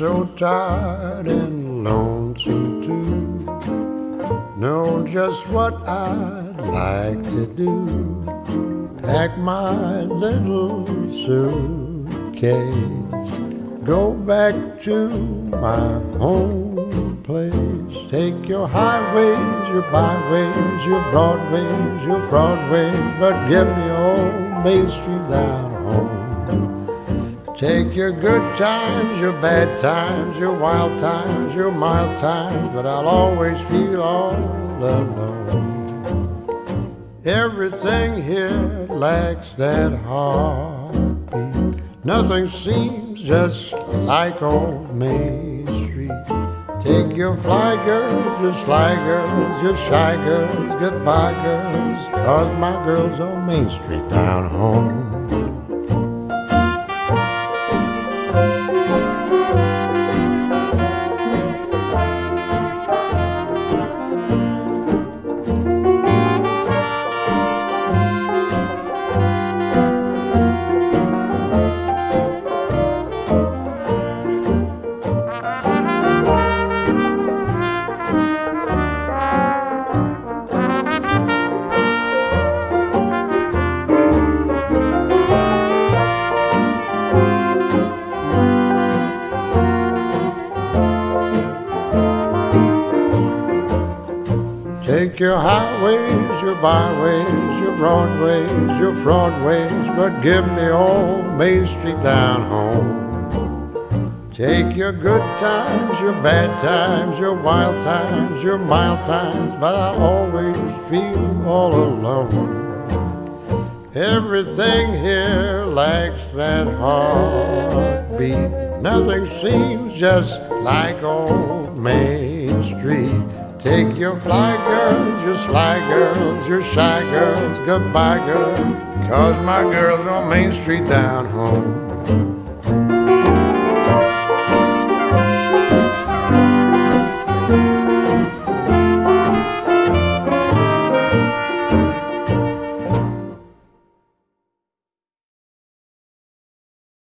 so tired and lonesome too. Know just what I'd like to do. Pack my little suitcase. Go back to my home place. Take your highways, your byways, your broadways, your fraudways, but give me old Main Street down home. Take your good times, your bad times, your wild times, your mild times, but I'll always feel all alone. Everything here lacks that heartbeat. Nothing seems just like old Main Street. Take your fly girls, your sly girls, your shy girls, goodbye girls, cause my girls on Main Street down home. Música Take your highways, your byways, your broadways, your fraudways, but give me old Main Street down home. Take your good times, your bad times, your wild times, your mild times, but I'll always feel all alone. Everything here lacks that heartbeat. Nothing seems just like old Main Street. Take your fly girls, your sly girls, your shy girls, goodbye girls, cause my girls on Main Street down home.